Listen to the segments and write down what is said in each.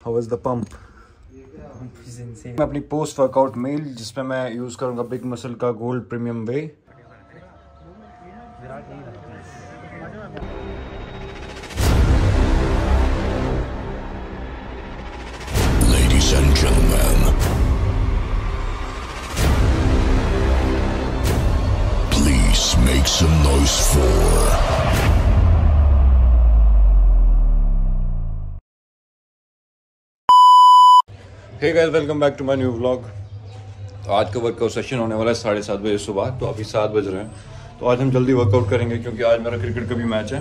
How was the pump मैं अपनी post workout meal जिसमें मैं यूज़ करूँगा बिग मसल का gold premium whey hey guys welcome back to my new vlog तो आज का वर्कआउट सेशन होने वाला है साढ़े सात बजे सुबह तो अभी सात बज रहे हैं। तो आज हम जल्दी वर्कआउट करेंगे क्योंकि आज मेरा क्रिकेट का भी मैच है।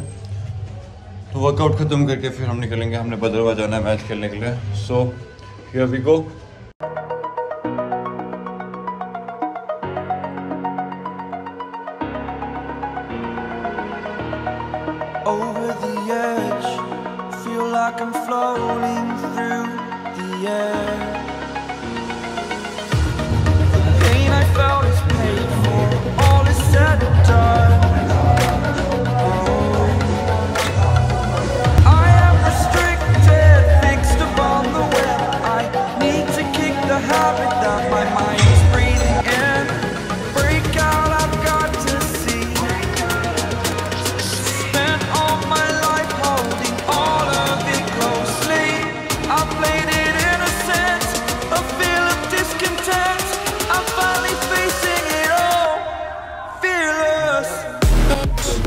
तो वर्कआउट खत्म करके फिर हम निकलेंगे, हमने भद्रवा जाना है मैच खेलने के लिए। So here we go over the edge. Feel like I'm floating through yeah.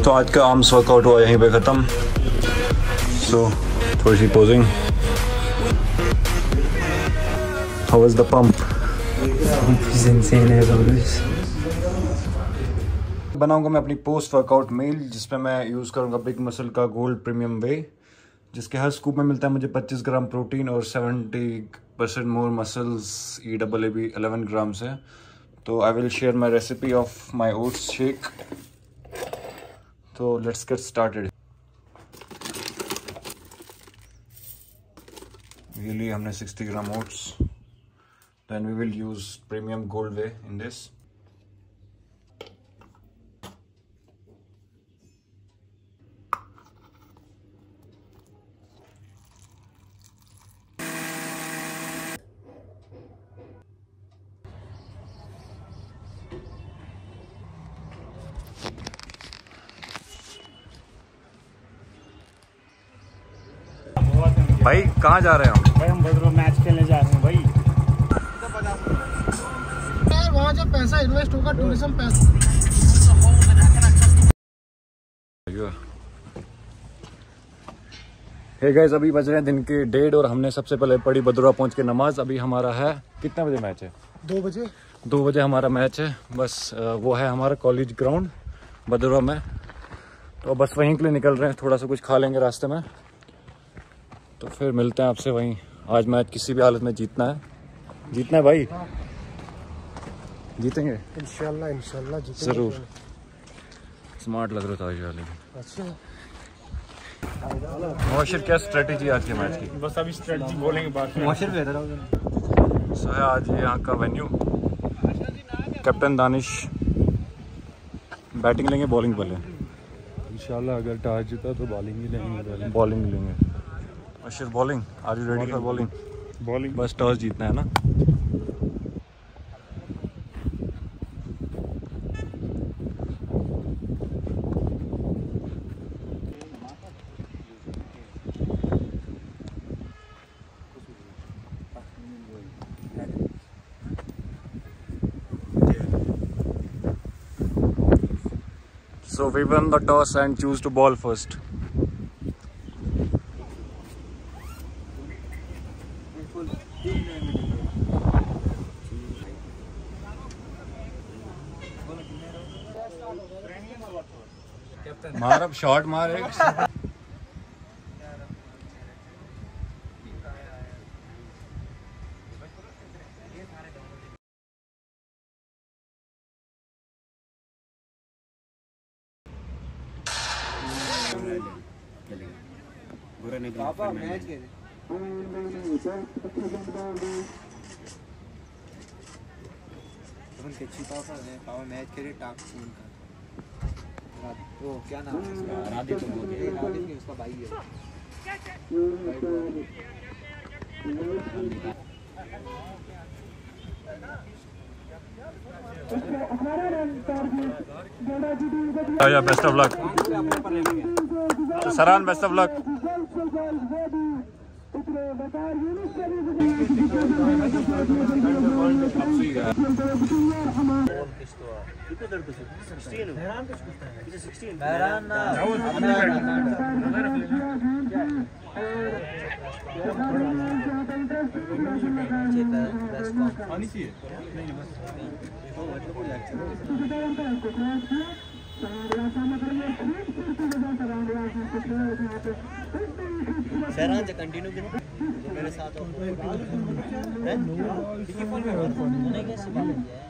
तो आज का आर्म्स वर्कआउट हुआ यहीं पे ख़त्म। सो थोड़ी सी posing how was the pump is insane as always. बनाऊँगा मैं अपनी पोस्ट वर्कआउट मेल जिसमें मैं यूज़ करूँगा बिग मसल का गोल्ड प्रीमियम वे जिसके हर स्कूप में मिलता है मुझे 25 ग्राम प्रोटीन और 70 percent more muscles E double A B eleven gram से तो I will share my recipe of my oats shake तो लेट्स गेट स्टार्टेड ये हमने 60 gram oats then we will use premium gold whey in this भाई कहाँ जा रहे हो भाई हम बदरो मैच खेलने जा रहे हैं भाई। यार वहाँ जब पैसा इन्वेस्ट होगा टूरिज़्म पैसा। हे गाइस अभी बज रहे हैं दिन के डेढ़ और हमने सबसे पहले पढ़ी बदुरा पहुँच के नमाज़। अभी हमारा है कितने बजे मैच है? दो बजे। दो बजे हमारा मैच है बस वो है हमारा कॉलेज ग्राउंड बदुरा में। तो बस वहीं के लिए निकल रहे हैं थोड़ा सा कुछ खा लेंगे रास्ते में। तो फिर मिलते हैं आपसे वहीं। आज मैच किसी भी हालत में जीतना है। जीतना है भाई। जीतेंगे? इंशाल्लाह इंशाल्लाह जीतेंगे। ज़रूर। स्मार्ट लग रहा था आज वाले। अच्छा। मौशर क्या स्ट्रेटेजी आज के मैच की? बस अभी स्ट्रेटजी बोलेंगे बात बेहतर सो है आज ये यहाँ का वेन्यू कैप्टन दानिश बैटिंग लेंगे बॉलिंग पहले इंशाल्लाह अगर टॉस जीता तो बॉलिंग ही लेंगे। बॉलिंग लेंगे। अशिर bowling are you ready for bowling bowling बस टॉस जीतना है ना So we won the toss and choose to ball first. मार, अब शॉट मार एक। के छिपा कर रहे पावर मैच खेले टाक सीन का। वो क्या नाम है उसका राधे तो राधे नहीं उसका भाई है। या best of luck Saran best of luck Shahran से। कंटिन्यू करो जो मेरे साथ हो। हैं? डिक्की फ़ोन में बात करो। मैंने कैसे बात किया है?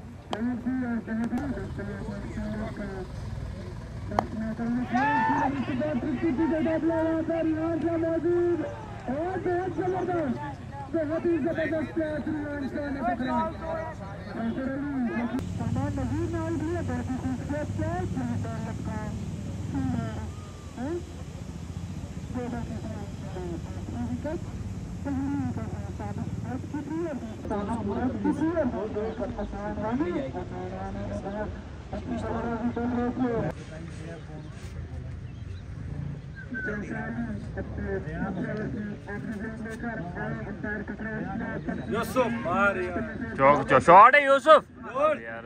अलावन आर्स हम तो सुना उस्मान जाना अलावन आर्स अलावन आर्स यूसुफ चौक चौक। शॉट है यूसुफ यार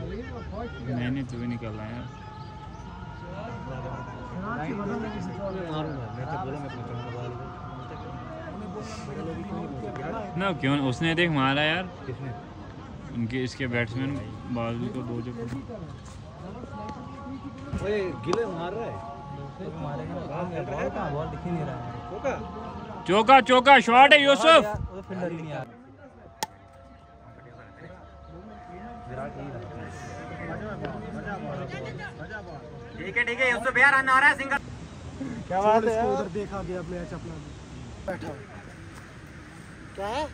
मैंने तो भी निकाला यार ना क्यों? उसने देख मारा यार। उनके इसके बैट्समैन बाजू को दो। जो ओए गिले मार है बॉल कहाँ बॉल दिख ही नहीं रहा है। चौका चौका शॉट है यूसुफ वो फील्डर ही नहीं आ रहा ठीक है ठीक है यूसुफ यार रन आ रहा है सिंगल। क्या बात है उधर देखा गया मैच अपना। बैठा। क्या है?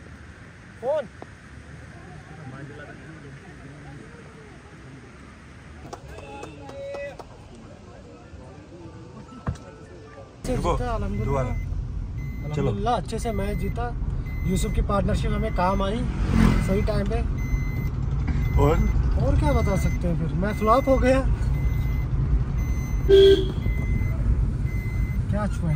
फ़ोन? अल्हम्दुलिल्लाह अच्छे से मैच जीता। यूसुफ की पार्टनरशिप हमें काम आई सही टाइम पे। और? और क्या बता सकते हैं फिर? मैं फ्लॉप हो गया। क्या छुआ